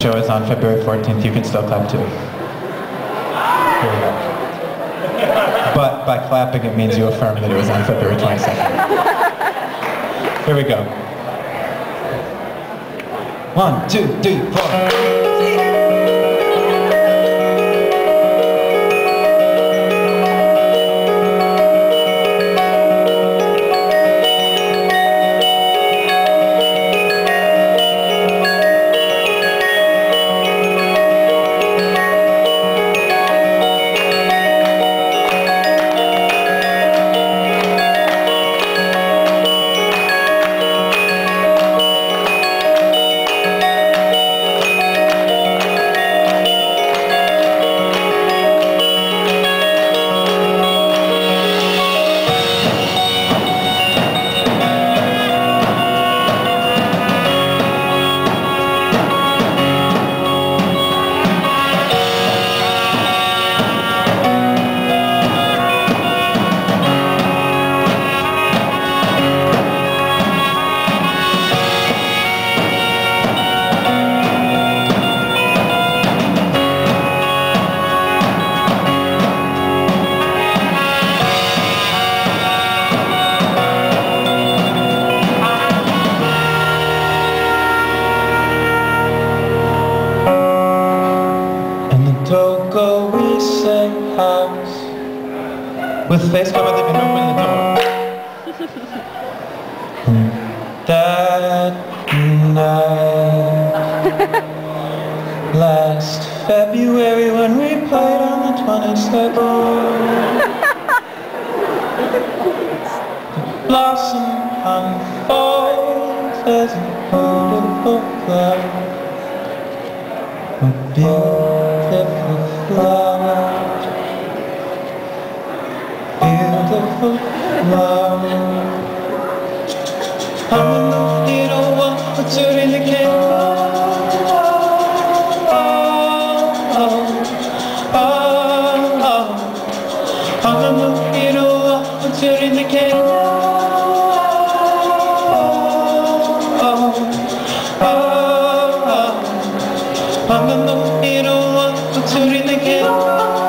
show is on February 14th, you can still clap too. But by clapping, it means you affirm that it was on February 22nd. Here we go. One, two, three, four. With face cover they can open the door That night Last February when we played on the 22nd Blossom unfolds as a beautiful flower. A beautiful I'm not the one who's in the game. during the game. Oh, oh, oh, oh. I'm the most beautiful during the game.